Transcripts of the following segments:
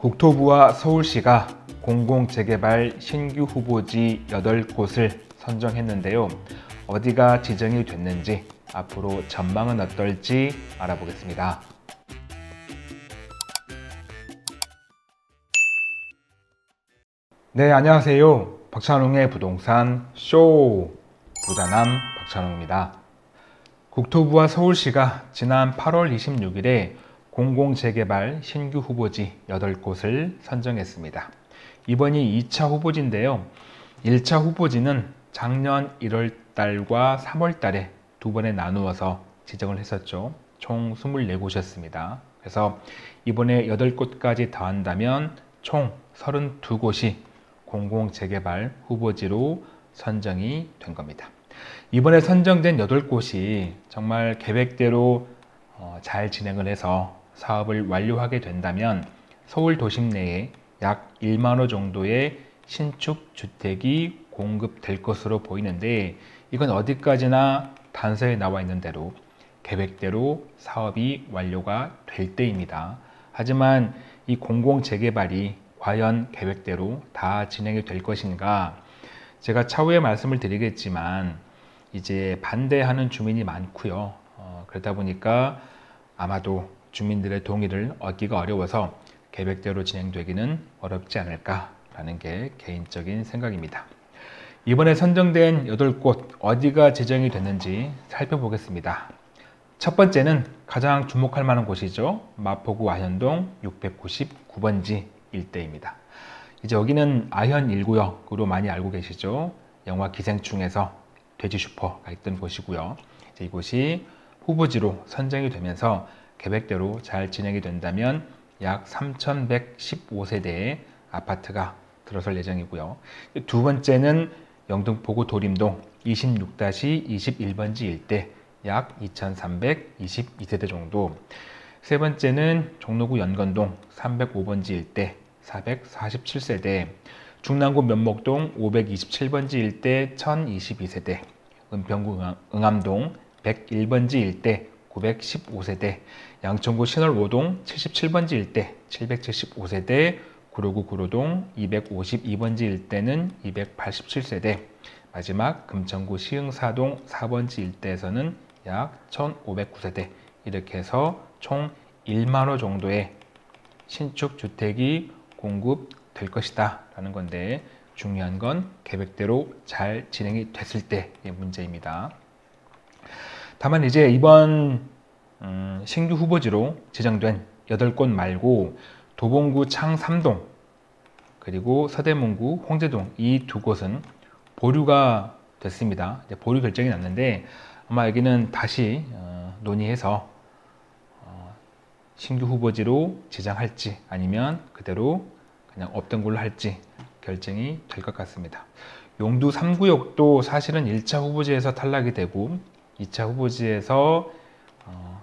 국토부와 서울시가 공공재개발 신규 후보지 8곳을 선정했는데요. 어디가 지정이 됐는지 앞으로 전망은 어떨지 알아보겠습니다. 네, 안녕하세요. 박찬웅의 부동산 쇼 부자남 박찬웅입니다. 국토부와 서울시가 지난 8월 26일에 공공재개발 신규 후보지 8곳을 선정했습니다. 이번이 2차 후보지인데요. 1차 후보지는 작년 1월 달과 3월 달에 두 번에 나누어서 지정을 했었죠. 총 24곳이었습니다. 그래서 이번에 8곳까지 더한다면 총 32곳이 공공재개발 후보지로 선정이 된 겁니다. 이번에 선정된 8곳이 정말 계획대로 어, 잘 진행을 해서 사업을 완료하게 된다면 서울 도심 내에 약 1만 호 정도의 신축 주택이 공급될 것으로 보이는데 이건 어디까지나 단서에 나와 있는 대로 계획대로 사업이 완료가 될 때입니다. 하지만 이 공공 재개발이 과연 계획대로 다 진행이 될 것인가? 제가 차후에 말씀을 드리겠지만 이제 반대하는 주민이 많고요. 어, 그러다 보니까 아마도 주민들의 동의를 얻기가 어려워서 계획대로 진행되기는 어렵지 않을까라는 게 개인적인 생각입니다. 이번에 선정된 8곳 어디가 지정이 됐는지 살펴보겠습니다. 첫 번째는 가장 주목할 만한 곳이죠. 마포구 아현동 699번지 일대입니다. 이제 여기는 아현 1구역으로 많이 알고 계시죠. 영화 기생충에서 돼지 슈퍼가 있던 곳이고요. 이제 이곳이 후보지로 선정이 되면서 계획대로 잘 진행이 된다면 약 3,115세대의 아파트가 들어설 예정이고요. 두 번째는 영등포구 도림동 26-21번지 일대 약 2,322세대 정도. 세 번째는 종로구 연건동 305번지 일대 447세대, 중랑구 면목동 527번지 일대 1022세대, 은평구 응암동 101번지 일대 915세대, 양천구 신월 5동 77번지 일대 775세대, 구로구 구로동 252번지 일대는 287세대, 마지막 금천구 시흥사동 4번지 일대에서는 약 1509세대 이렇게 해서 총 1만호 정도의 신축 주택이 공급될 것이다 라는 건데 중요한 건 계획대로 잘 진행이 됐을 때의 문제입니다. 다만 이제 이번 음, 신규 후보지로 지정된 8곳 말고 도봉구 창삼동 그리고 서대문구 홍제동 이 두 곳은 보류가 됐습니다. 보류 결정이 났는데 아마 여기는 다시 어, 논의해서 어, 신규 후보지로 지정할지 아니면 그대로 그냥 없던 걸로 할지 결정이 될 것 같습니다. 용두 3구역도 사실은 1차 후보지에서 탈락이 되고 2차 후보지에서 어,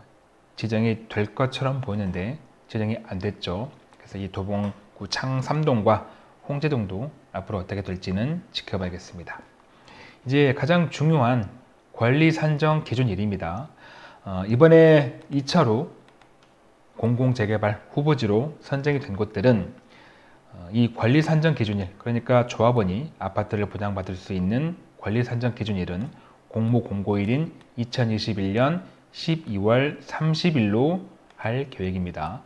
지정이 될 것처럼 보이는데 지정이 안 됐죠. 그래서 이 도봉구 창삼동과 홍제동도 앞으로 어떻게 될지는 지켜봐야겠습니다. 이제 가장 중요한 관리 산정 기준 일입니다. 어, 이번에 2차로 공공재개발 후보지로 선정이 된 곳들은 어, 이 관리 산정 기준일, 그러니까 조합원이 아파트를 분양받을 수 있는 관리 산정 기준일은 공모 공고일인 2021년 12월 30일로 할 계획입니다.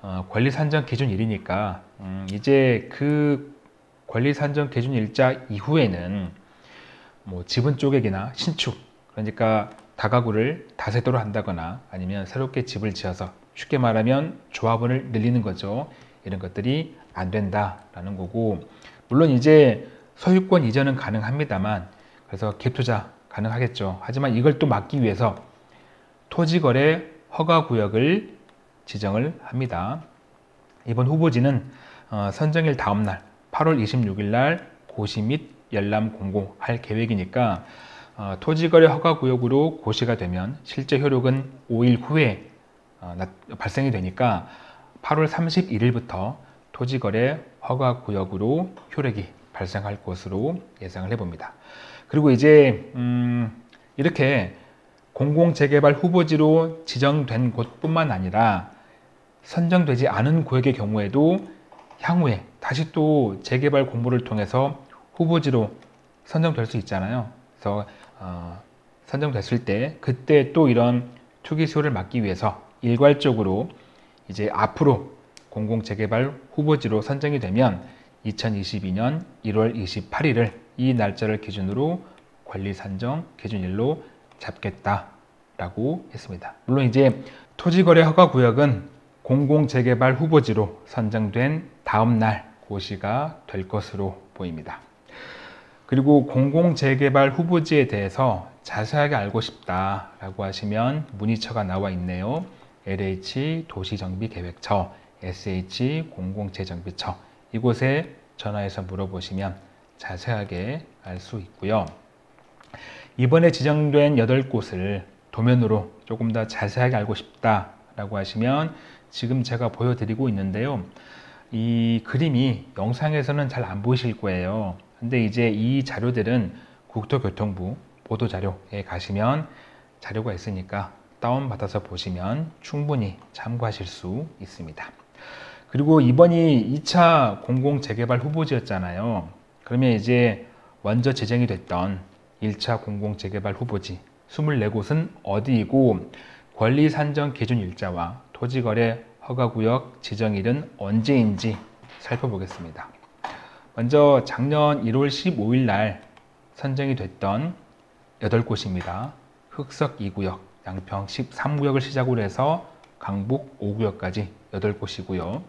어, 관리 산정 기준일이니까 음, 이제 그 관리 산정 기준 일자 이후에는 뭐 지분 쪼개기나 신축 그러니까 다가구를 다세대로 한다거나 아니면 새롭게 집을 지어서 쉽게 말하면 조합원을 늘리는 거죠. 이런 것들이 안 된다라는 거고 물론 이제 소유권 이전은 가능합니다만 그래서 갭 투자 가능하겠죠. 하지만 이걸 또 막기 위해서 토지거래 허가 구역을 지정을 합니다. 이번 후보지는 어, 선정일 다음날 8월 26일 날 고시 및 열람 공고할 계획이니까 어, 토지거래 허가 구역으로 고시가 되면 실제 효력은 5일 후에 어, 발생이 되니까 8월 31일부터 토지거래 허가 구역으로 효력이 발생할 것으로 예상을 해봅니다. 그리고 이제 음, 이렇게 공공재개발 후보지로 지정된 곳뿐만 아니라 선정되지 않은 구역의 경우에도 향후에 다시 또 재개발 공모를 통해서 후보지로 선정될 수 있잖아요. 그래서 어, 선정됐을 때 그때 또 이런 투기 수요를 막기 위해서 일괄적으로 이제 앞으로 공공 재개발 후보지로 선정이 되면 2022년 1월 28일을 이 날짜를 기준으로 관리 산정 기준일로 잡겠다라고 했습니다. 물론 이제 토지거래 허가 구역은 공공 재개발 후보지로 선정된 다음 날 고시가 될 것으로 보입니다. 그리고 공공 재개발 후보지에 대해서 자세하게 알고 싶다라고 하시면 문의처가 나와 있네요. LH 도시정비계획처, SH 공공재정비처 이곳에 전화해서 물어보시면 자세하게 알 수 있고요. 이번에 지정된 8곳을 도면으로 조금 더 자세하게 알고 싶다라고 하시면 지금 제가 보여드리고 있는데요. 이 그림이 영상에서는 잘 안 보이실 거예요. 근데 이제 이 자료들은 국토교통부 보도자료에 가시면 자료가 있으니까 다운받아서 보시면 충분히 참고하실 수 있습니다. 그리고 이번이 2차 공공재개발 후보지였잖아요. 그러면 이제 먼저 제정이 됐던 1차 공공재개발 후보지 24곳은 어디이고 권리 산정 기준 일자와 토지거래 허가구역 지정일은 언제인지 살펴보겠습니다. 먼저 작년 1월 15일 날 선정이 됐던 8곳입니다. 흑석 2구역, 양평 13구역을 시작으로 해서 강북 5구역까지 8곳이고요.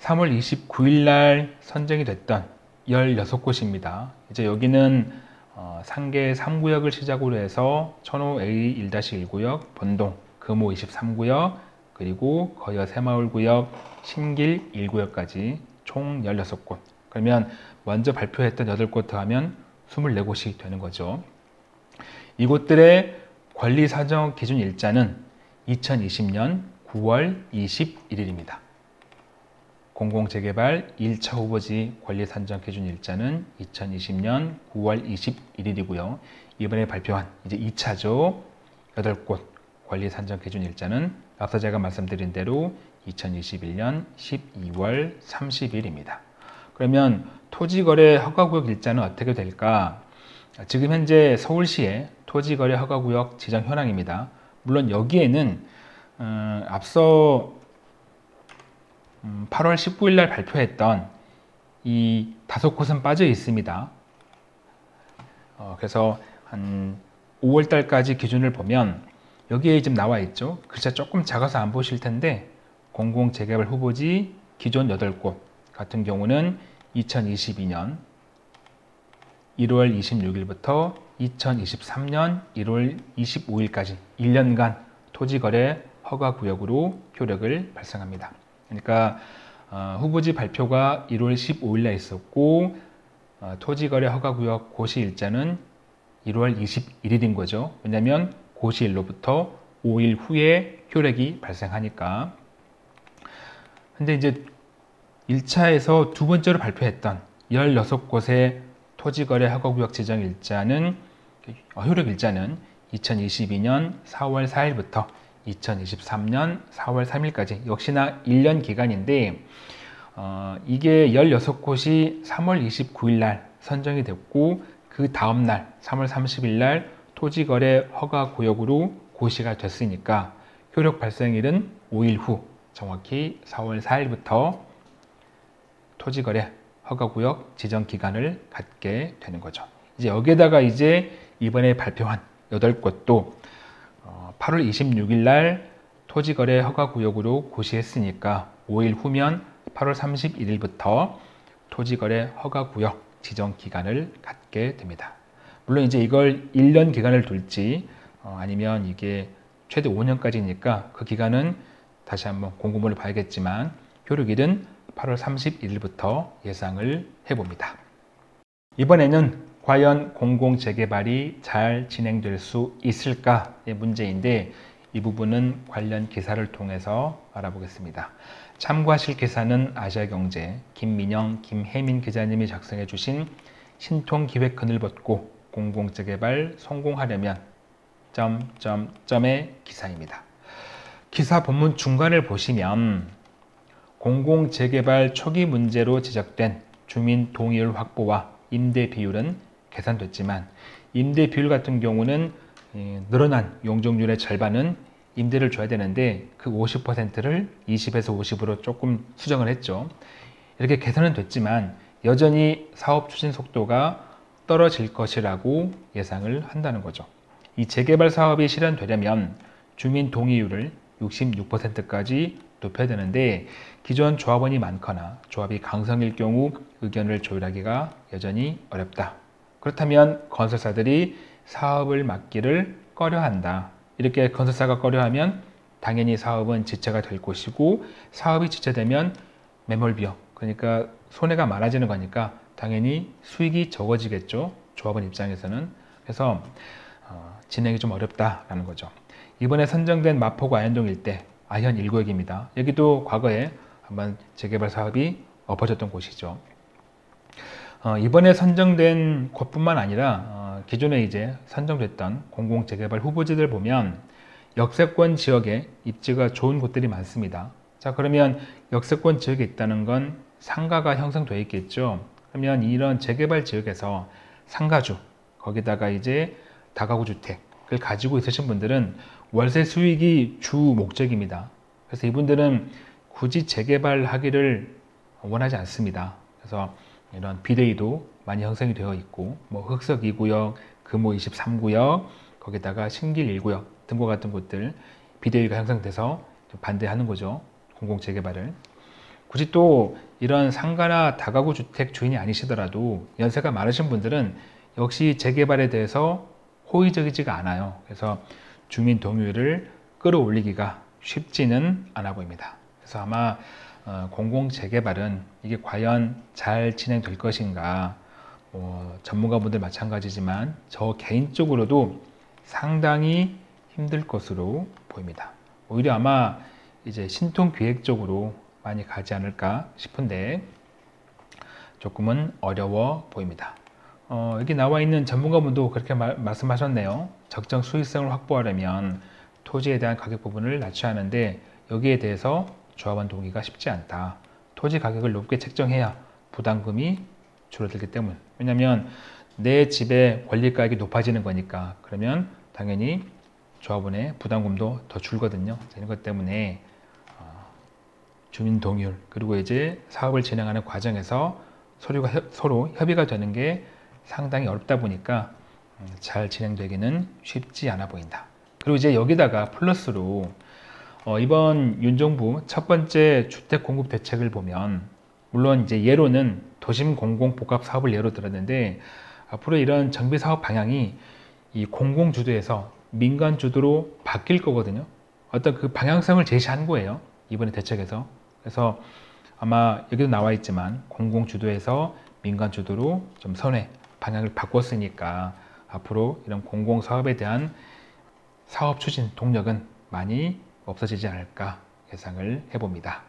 3월 29일 날 선정이 됐던 16곳입니다. 이제 여기는 어, 상계 3구역을 시작으로 해서 천호 A 1-1구역, 본동, 금호 23구역, 그리고 거여 새마을구역, 신길 1구역까지 총 16곳. 그러면 먼저 발표했던 8곳 더하면 24곳이 되는 거죠. 이곳들의 관리 사정 기준 일자는 2020년 9월 21일입니다. 공공재개발 1차 후보지 관리 산정 기준 일자는 2020년 9월 21일이고요. 이번에 발표한 이제 2차죠. 8곳 관리 산정 기준 일자는 앞서 제가 말씀드린 대로 2021년 12월 30일입니다. 그러면 토지거래 허가구역 일자는 어떻게 될까? 지금 현재 서울시의 토지거래 허가구역 지정 현황입니다. 물론 여기에는 음, 앞서 8월 음, 19일 날 발표했던 이 다섯 곳은 빠져 있습니다. 어, 그래서 한 5월 달까지 기준을 보면 여기에 지금 나와 있죠. 글자 조금 작아서 안 보실 텐데 공공 재개발 후보지 기존 8곳 같은 경우는 2022년 1월 26일부터 2023년 1월 25일까지 1년간 토지거래 허가구역으로 효력을 발생합니다. 그러니까 어, 후보지 발표가 1월 15일에 있었고 어, 토지거래 허가구역 고시 일자는 1월 21일인 거죠. 왜냐하면 고시일로부터 5일 후에 효력이 발생하니까. 근데 이제 1차에서 두 번째로 발표했던 16곳의 토지거래 허가구역 지정 일자는 어, 효력 일자는 2022년 4월 4일부터 2023년 4월 3일까지 역시나 1년 기간인데 어, 이게 16곳이 3월 29일 날 선정이 됐고 그 다음 날 3월 30일 날 토지거래 허가 구역으로 고시가 됐으니까 효력 발생일은 5일 후 정확히 4월 4일부터 토지거래 허가구역 지정 기간을 갖게 되는 거죠. 이제 여기에다가 이제 이번에 발표한 8곳도 8월 26일 날 토지거래 허가구역으로 고시했으니까 5일 후면 8월 31일부터 토지거래 허가구역 지정 기간을 갖게 됩니다. 물론 이제 이걸 1년 기간을 둘지 어, 아니면 이게 최대 5년까지니까 그 기간은 다시 한번 공고문을 봐야겠지만 효력일은 8월 31일부터 예상을 해봅니다. 이번에는 과연 공공 재개발이 잘 진행될 수 있을까의 문제인데 이 부분은 관련 기사를 통해서 알아보겠습니다. 참고하실 기사는 아시아경제 김민영, 김혜민 기자님이 작성해 주신 신통기획 그늘 벗고 공공재개발 성공하려면 점점점의 기사입니다. 기사 본문 중간을 보시면 공공재개발 초기 문제로 지적된 주민 동의율 확보와 임대 비율은 개선됐지만 임대 비율 같은 경우는 예, 늘어난 용적률의 절반은 임대를 줘야 되는데 그 50%를 20에서 50으로 조금 수정을 했죠. 이렇게 개선은 됐지만 여전히 사업 추진 속도가 떨어질 것이라고 예상을 한다는 거죠. 이 재개발 사업이 실현되려면 주민 동의율을 66%까지 높여야 되는데 기존 조합원이 많거나 조합이 강성일 경우 의견을 조율하기가 여전히 어렵다. 그렇다면 건설사들이 사업을 맡기를 꺼려한다. 이렇게 건설사가 꺼려하면 당연히 사업은 지체가 될 것이고 사업이 지체되면 매몰 비용 그러니까 손해가 많아지는 거니까 당연히 수익이 적어지겠죠. 조합원 입장에서는 그래서 어, 진행이 좀 어렵다라는 거죠. 이번에 선정된 마포구 아현동 일대 아현 1구역입니다. 여기도 과거에 한번 재개발 사업이 엎어졌던 곳이죠. 어, 이번에 선정된 곳뿐만 아니라 어, 기존에 이제 선정됐던 공공 재개발 후보지들 보면 역세권 지역에 입지가 좋은 곳들이 많습니다. 자 그러면 역세권 지역에 있다는 건 상가가 형성되어 있겠죠. 그러면 이런 재개발 지역에서 상가주 거기다가 이제 다가구 주택을 가지고 있으신 분들은 월세 수익이 주 목적입니다. 그래서 이분들은 굳이 재개발하기를 원하지 않습니다. 그래서 이런 비대위도 많이 형성이 되어 있고 뭐 흑석 2구역, 금호 23구역, 거기다가 신길 1구역 등과 같은 곳들 비대위가 형성돼서 반대하는 거죠. 공공 재개발을. 굳이 또 이런 상가나 다가구 주택 주인이 아니시더라도 연세가 많으신 분들은 역시 재개발에 대해서 호의적이지가 않아요. 그래서 주민 동의를 끌어올리기가 쉽지는 않아 보입니다. 그래서 아마 어, 공공 재개발은 이게 과연 잘 진행될 것인가 어, 전문가분들 마찬가지지만 저 개인적으로도 상당히 힘들 것으로 보입니다. 오히려 아마 이제 신통 기획 적으로 많이 가지 않을까 싶은데 조금은 어려워 보입니다. 어, 여기 나와 있는 전문가분도 그렇게 마, 말씀하셨네요. 적정 수익성을 확보하려면 토지에 대한 가격 부분을 낮춰야 하는데 여기에 대해서 조합원 동의가 쉽지 않다. 토지 가격을 높게 책정해야 부담금이 줄어들기 때문. 왜냐하면 내 집의 권리가격이 높아지는 거니까 그러면 당연히 조합원의 부담금도 더 줄거든요. 이런 것 때문에 주민 동의율 그리고 이제 사업을 진행하는 과정에서 서류가 협, 서로 협의가 되는 게 상당히 어렵다 보니까 음, 잘 진행되기는 쉽지 않아 보인다. 그리고 이제 여기다가 플러스로 어, 이번 윤 정부 첫 번째 주택 공급 대책을 보면 물론 이제 예로는 도심 공공 복합 사업을 예로 들었는데 앞으로 이런 정비 사업 방향이 이 공공 주도에서 민간 주도로 바뀔 거거든요. 어떤 그 방향성을 제시한 거예요. 이번에 대책에서. 그래서 아마 여기도 나와 있지만 공공 주도에서 민간 주도로 좀 선회 방향을 바꿨으니까 앞으로 이런 공공 사업에 대한 사업 추진 동력은 많이 없어지지 않을까 예상을 해봅니다.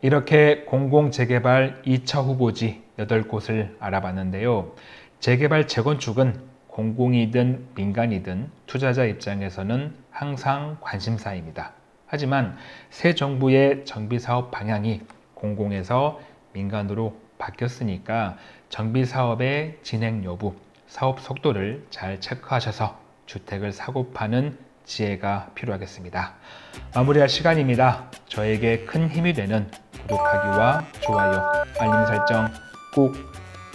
이렇게 공공 재개발 2차 후보지 8곳을 알아봤는데요. 재개발 재건축은 공공이든 민간이든 투자자 입장에서는 항상 관심사입니다. 하지만 새 정부의 정비 사업 방향이 공공에서 민간으로 바뀌었으니까 정비 사업의 진행 여부, 사업 속도를 잘 체크하셔서 주택을 사고 파는 지혜가 필요하겠습니다. 마무리할 시간입니다. 저에게 큰 힘이 되는 구독하기와 좋아요, 알림 설정 꼭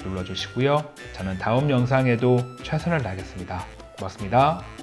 눌러주시고요. 저는 다음 영상에도 최선을 다하겠습니다. 고맙습니다.